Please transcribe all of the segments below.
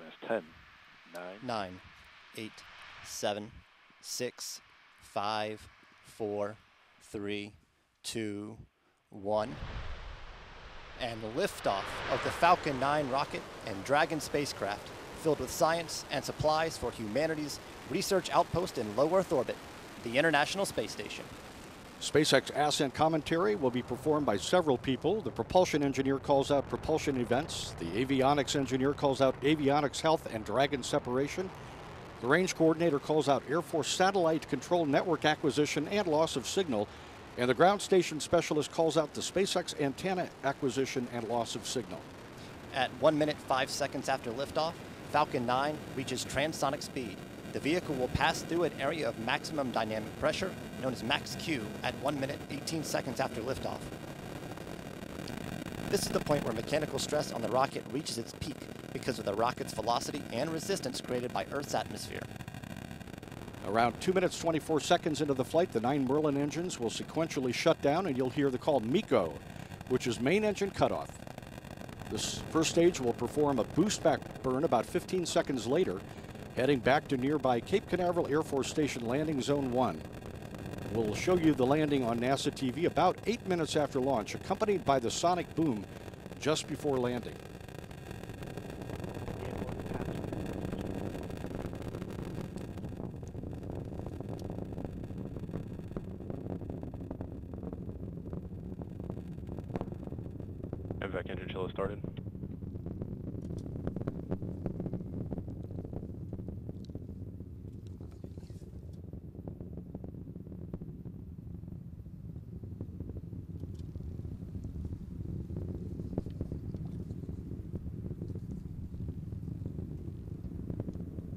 sequence 10, 9, nine, eight, seven, six, five, four, three, two, one. And liftoff of the Falcon 9 rocket and Dragon spacecraft filled with science and supplies for humanity's research outpost in low Earth orbit, the International Space Station. SpaceX ascent commentary will be performed by several people. The propulsion engineer calls out propulsion events. The avionics engineer calls out avionics health and Dragon separation. The range coordinator calls out Air Force satellite control network acquisition and loss of signal. And the ground station specialist calls out the SpaceX antenna acquisition and loss of signal. At 1 minute 5 seconds after liftoff, Falcon 9 reaches transonic speed. The vehicle will pass through an area of maximum dynamic pressure, known as max Q, at 1 minute 18 seconds after liftoff. This is the point where mechanical stress on the rocket reaches its peak because of the rocket's velocity and resistance created by Earth's atmosphere. Around 2 minutes 24 seconds into the flight, the nine Merlin engines will sequentially shut down, and you'll hear the call MECO, which is main engine cutoff. This first stage will perform a boost back burn about 15 seconds later, heading back to nearby Cape Canaveral Air Force Station Landing Zone 1. We'll show you the landing on NASA TV about eight minutes after launch, accompanied by the sonic boom just before landing. MVAC engine chill started.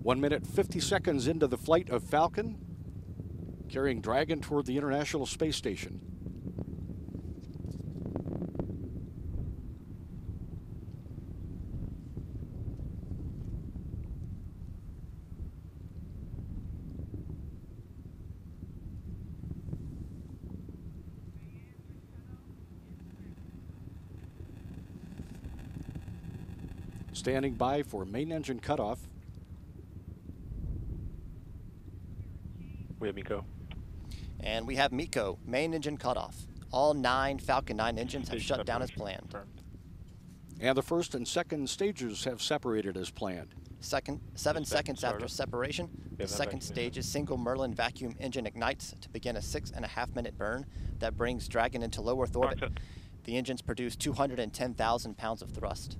One minute, 50 seconds into the flight of Falcon, carrying Dragon toward the International Space Station. Standing by for main engine cutoff. We have MECO. And we have MECO, main engine cutoff. All nine Falcon 9 engines have Stage shut down as planned. confirmed. And the first and second stages have separated as planned. Second, seven Respect seconds after separation, the Yeah, that second vacuum, yeah. stage's single Merlin vacuum engine ignites to begin a six and a half minute burn that brings Dragon into low Earth orbit. The engines produce 210,000 pounds of thrust.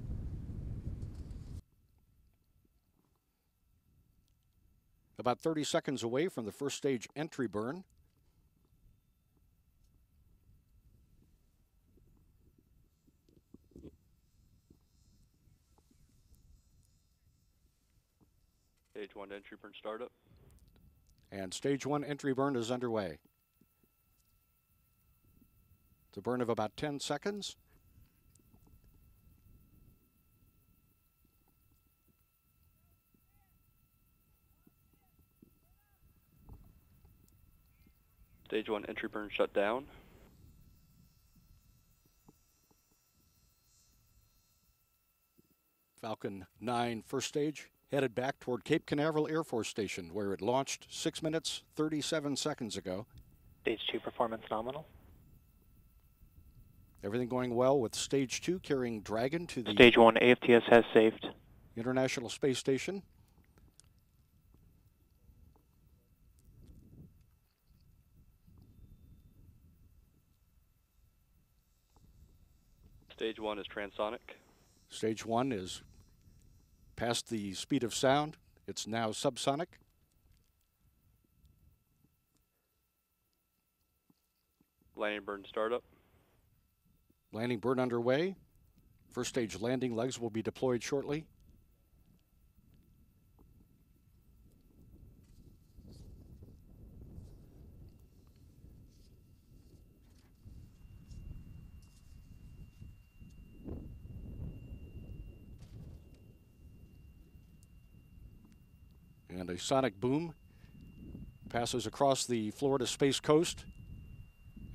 About 30 seconds away from the first stage entry burn. Stage 1 entry burn startup. And stage one entry burn is underway. It's a burn of about 10 seconds. Stage 1 entry burn shut down. Falcon 9 first stage headed back toward Cape Canaveral Air Force Station, where it launched 6 minutes 37 seconds ago. Stage 2 performance nominal. Everything going well with stage 2 carrying Dragon to the Stage 1 AFTS has safed. International Space Station. Stage 1 is transonic. Stage 1 is past the speed of sound. It's now subsonic. Landing burn startup. Landing burn underway. First stage landing legs will be deployed shortly. And a sonic boom passes across the Florida Space Coast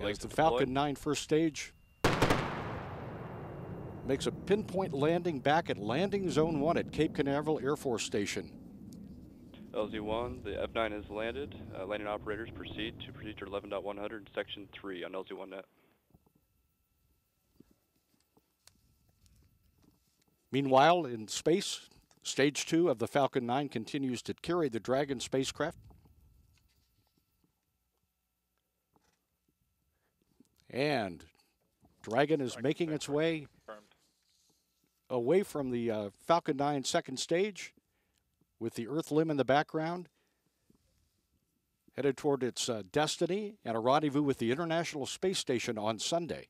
as the. Falcon 9 first stage makes a pinpoint landing back at landing zone one at Cape Canaveral Air Force Station. LZ1, the F9 has landed. Uh, landing operators proceed to procedure 11.100, section 3 on LZ1 net. Meanwhile, in space, stage two of the Falcon 9 continues to carry the Dragon spacecraft. And Dragon is making its way away from the uh, Falcon 9 second stage with the Earth limb in the background, headed toward its uh, destiny and a rendezvous with the International Space Station on Sunday.